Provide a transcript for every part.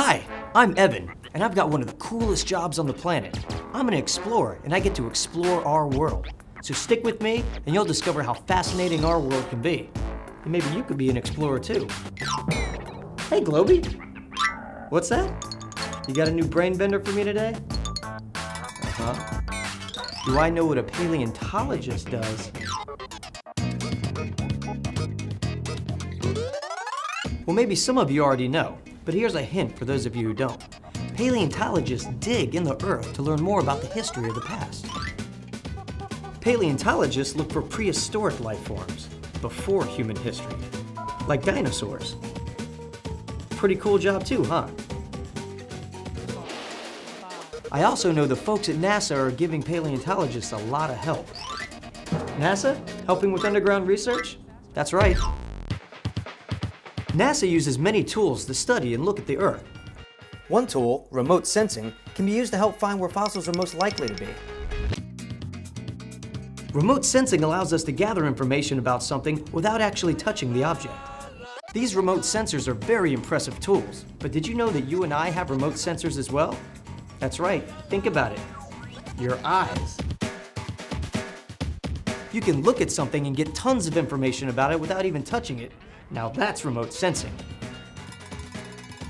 Hi, I'm Evan, and I've got one of the coolest jobs on the planet. I'm an explorer, and I get to explore our world. So stick with me, and you'll discover how fascinating our world can be. And maybe you could be an explorer too. Hey, Globy. What's that? You got a new brain bender for me today? Uh-huh. Do I know what a paleontologist does? Well, maybe some of you already know, but here's a hint for those of you who don't. Paleontologists dig in the earth to learn more about the history of the past. Paleontologists look for prehistoric life forms before human history, like dinosaurs. Pretty cool job too, huh? I also know the folks at NASA are giving paleontologists a lot of help. NASA? Helping with underground research? That's right. NASA uses many tools to study and look at the Earth. One tool, remote sensing, can be used to help find where fossils are most likely to be. Remote sensing allows us to gather information about something without actually touching the object. These remote sensors are very impressive tools, but did you know that you and I have remote sensors as well? That's right, think about it. Your eyes. You can look at something and get tons of information about it without even touching it. Now that's remote sensing.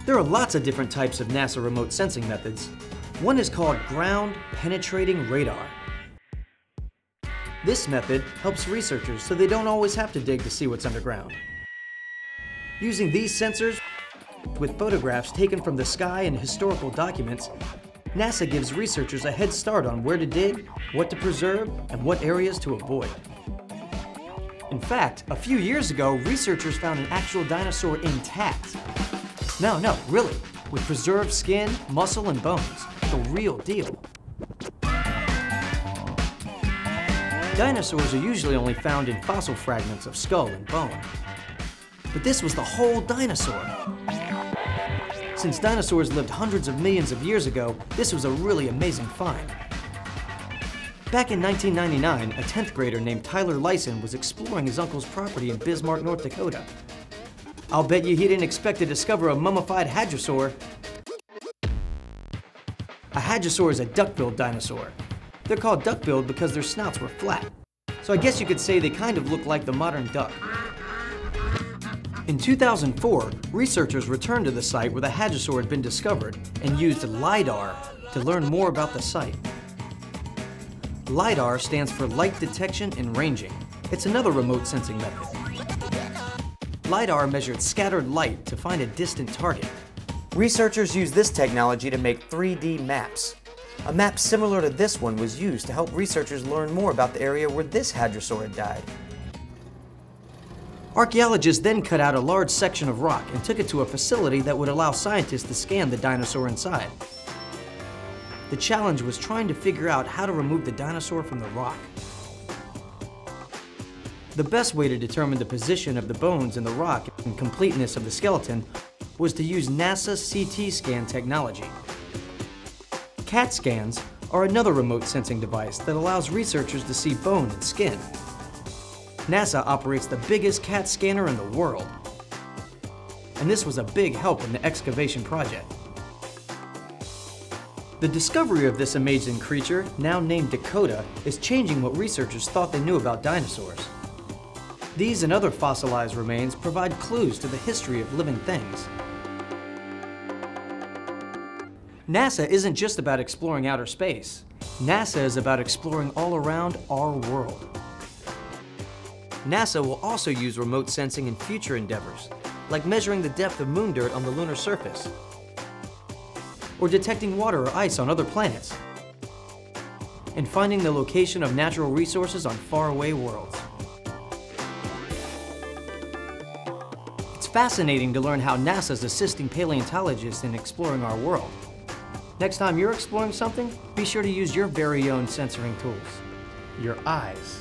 There are lots of different types of NASA remote sensing methods. One is called ground penetrating radar. This method helps researchers so they don't always have to dig to see what's underground. Using these sensors, with photographs taken from the sky and historical documents, NASA gives researchers a head start on where to dig, what to preserve, and what areas to avoid. In fact, a few years ago, researchers found an actual dinosaur intact no, no, really. With preserved skin, muscle, and bones. The real deal. Dinosaurs are usually only found in fossil fragments of skull and bone. But this was the whole dinosaur. Since dinosaurs lived hundreds of millions of years ago, this was a really amazing find. Back in 1999, a 10th grader named Tyler Lyson was exploring his uncle's property in Bismarck, North Dakota. I'll bet you he didn't expect to discover a mummified hadrosaur. A hadrosaur is a duck-billed dinosaur. They're called duck-billed because their snouts were flat. So I guess you could say they kind of look like the modern duck. In 2004, researchers returned to the site where the hadrosaur had been discovered and used LIDAR to learn more about the site. LIDAR stands for Light Detection and Ranging. It's another remote sensing method. LiDAR measured scattered light to find a distant target. Researchers use this technology to make 3D maps. A map similar to this one was used to help researchers learn more about the area where this hadrosaur died. Archaeologists then cut out a large section of rock and took it to a facility that would allow scientists to scan the dinosaur inside. The challenge was trying to figure out how to remove the dinosaur from the rock. The best way to determine the position of the bones in the rock and completeness of the skeleton was to use NASA CT scan technology. CAT scans are another remote sensing device that allows researchers to see bone and skin. NASA operates the biggest CAT scanner in the world. And this was a big help in the excavation project. The discovery of this amazing creature, now named Dakota, is changing what researchers thought they knew about dinosaurs. These and other fossilized remains provide clues to the history of living things. NASA isn't just about exploring outer space. NASA is about exploring all around our world. NASA will also use remote sensing in future endeavors, like measuring the depth of moon dirt on the lunar surface, or detecting water or ice on other planets, and finding the location of natural resources on faraway worlds. It's fascinating to learn how NASA is assisting paleontologists in exploring our world. Next time you're exploring something, be sure to use your very own sensoring tools, your eyes.